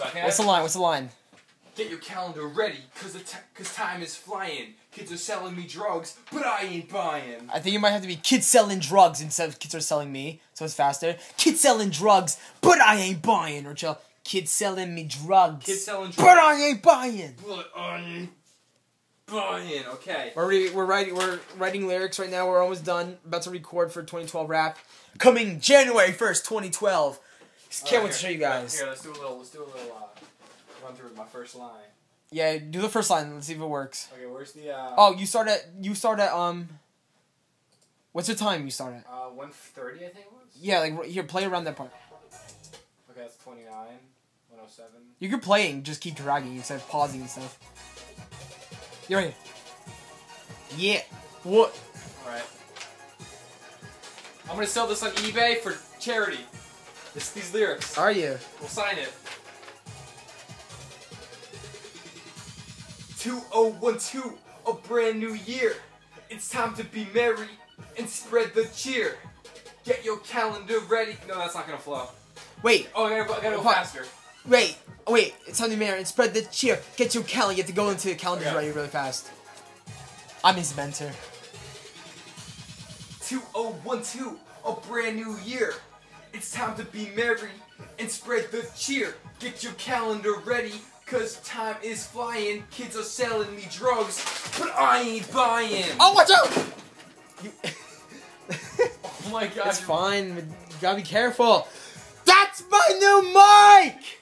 Okay. What's the line? What's the line? Get your calendar ready, cause cause time is flying. Kids are selling me drugs, but I ain't buying. I think it might have to be kids selling drugs instead of kids are selling me, so it's faster. Kids selling drugs, but I ain't buying. Or chill. Kids selling me drugs, Kids selling drugs, but I ain't buying. but I ain't buying. Okay. We're re- we're writing we're writing lyrics right now. We're almost done. About to record for 2012 rap, coming January 1st, 2012. Just can't Alright, wait to show you guys. Here, let's do a little. Let's do a little uh, run through my first line. Yeah, do the first line. Let's see if it works. Okay, where's the uh? Oh, you start at you start at um. What's the time you start at? Uh, one thirty, I think it was. Yeah, like here, play around that part. Okay, that's twenty nine. One oh seven. You can play and just keep dragging instead of pausing and stuff. You're right here. Yeah. What? All right. I'm gonna sell this on eBay for charity. This, these lyrics. Are you? We'll sign it. 2012, a brand new year. It's time to be merry and spread the cheer. Get your calendar ready. No, that's not gonna flow. Wait, Oh, I gotta, I gotta go faster. wait, oh, wait. It's time to marry and spread the cheer. Get your calendar. You have to go into calendars Okay. right really fast. I'm his mentor. 2012, a brand new year. It's time to be merry and spread the cheer. Get your calendar ready, cause time is flying. Kids are selling me drugs, but I ain't buying. Oh, watch out! You, Oh my god. it's fine. but You gotta be careful. That's my new mic.